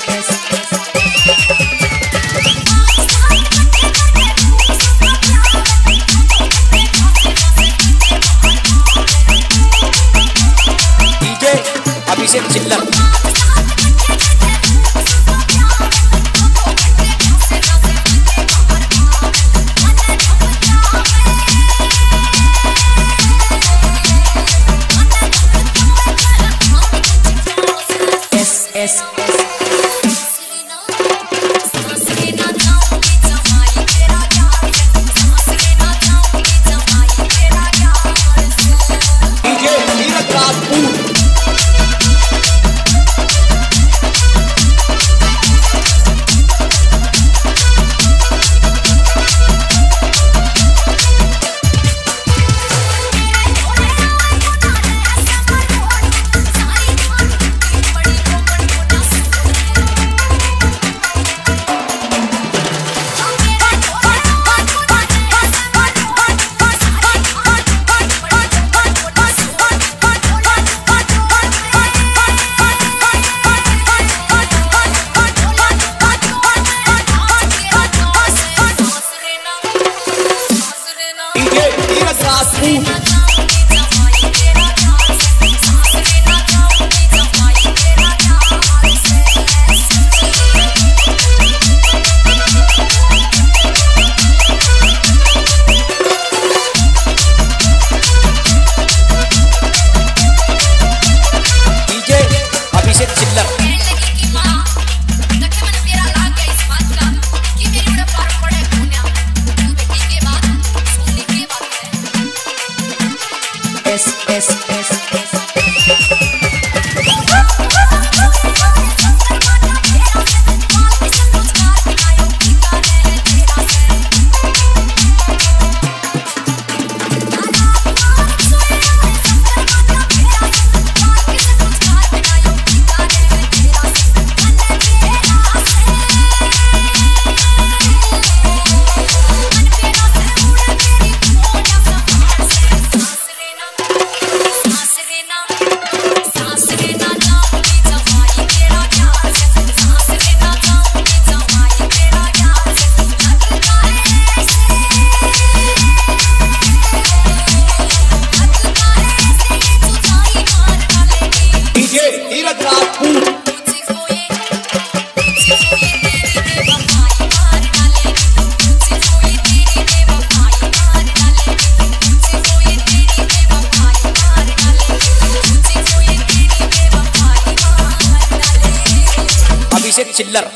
kiss, kiss. ये ये S S S ചില്ലറ